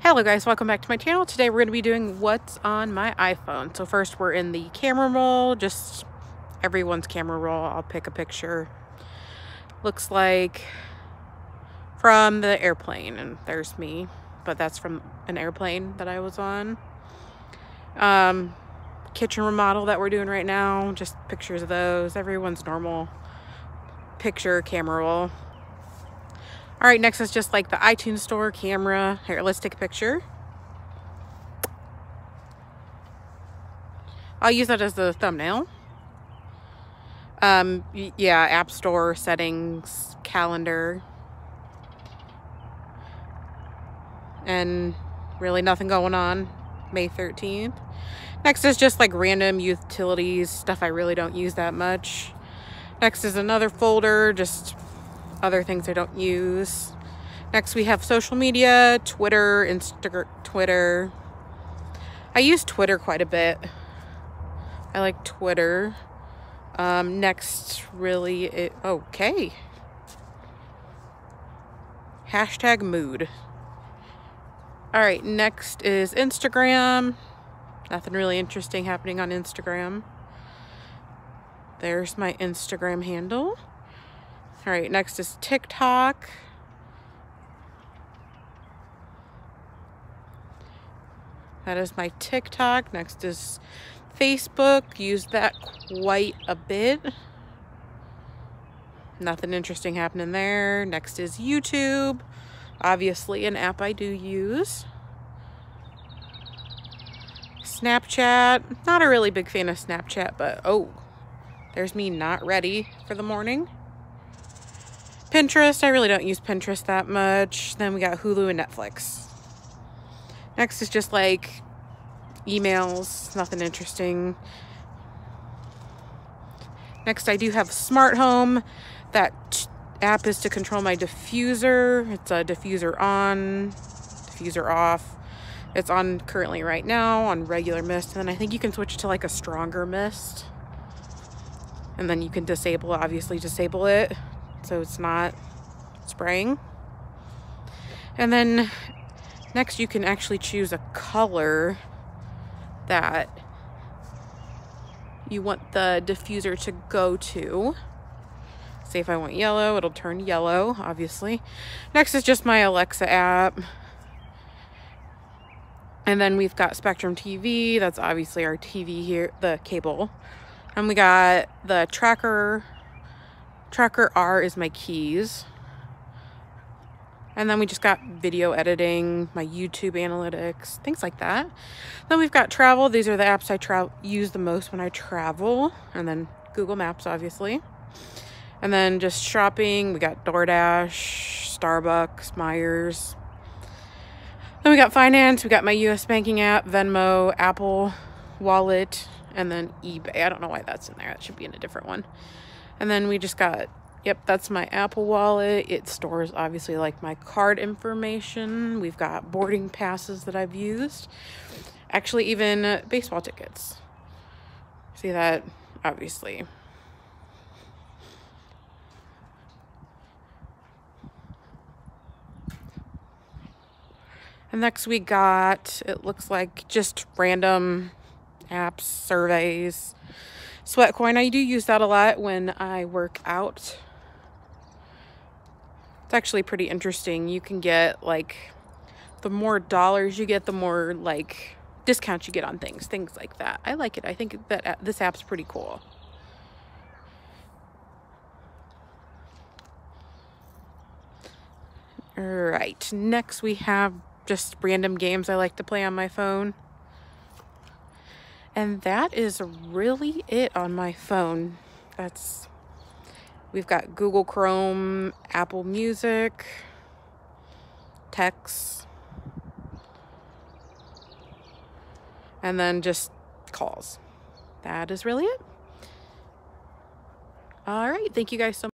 Hello guys, welcome back to my channel. Today we're going to be doing what's on my iPhone. So first we're in the camera roll, just everyone's camera roll. I'll pick a picture. Looks like from the airplane and there's me, but that's from an airplane that I was on. Um, kitchen remodel that we're doing right now, just pictures of those. Everyone's normal picture camera roll. All right, next is just like the iTunes store camera. Here, let's take a picture. I'll use that as the thumbnail. Um, yeah, App Store, settings, calendar. And really nothing going on May 13th. Next is just like random utilities, stuff I really don't use that much. Next is another folder, just other things I don't use. Next we have social media, Twitter, Instagram, Twitter. I use Twitter quite a bit. I like Twitter. Um, next, really, it, okay. Hashtag mood. All right, next is Instagram. Nothing really interesting happening on Instagram. There's my Instagram handle. All right, next is TikTok. That is my TikTok. Next is Facebook. Use that quite a bit. Nothing interesting happening there. Next is YouTube. Obviously an app I do use. Snapchat. Not a really big fan of Snapchat, but oh, there's me not ready for the morning. Pinterest, I really don't use Pinterest that much. Then we got Hulu and Netflix. Next is just like emails, nothing interesting. Next, I do have Smart Home. That app is to control my diffuser. It's a diffuser on, diffuser off. It's on currently right now on regular mist. And then I think you can switch to like a stronger mist. And then you can disable, obviously disable it so it's not spraying. And then next you can actually choose a color that you want the diffuser to go to. Say if I want yellow, it'll turn yellow, obviously. Next is just my Alexa app. And then we've got Spectrum TV. That's obviously our TV here, the cable. And we got the tracker Tracker R is my keys. And then we just got video editing, my YouTube analytics, things like that. Then we've got travel. These are the apps I travel use the most when I travel. And then Google Maps, obviously. And then just shopping. We got DoorDash, Starbucks, Meijer's. Then we got finance. We got my US banking app, Venmo, Apple Wallet, and then eBay. I don't know why that's in there. That should be in a different one. And then we just got, yep, that's my Apple Wallet. It stores obviously like my card information. We've got boarding passes that I've used. Actually, even uh, baseball tickets. See that? Obviously. And next we got, it looks like just random apps, surveys, Sweatcoin, I do use that a lot when I work out. It's actually pretty interesting. You can get like, the more dollars you get, the more like discounts you get on things, things like that. I like it. I think that this app's pretty cool. All right, next we have just random games I like to play on my phone. And that is really it on my phone. That's, we've got Google Chrome, Apple Music, text, and then just calls. That is really it. All right. Thank you guys so much.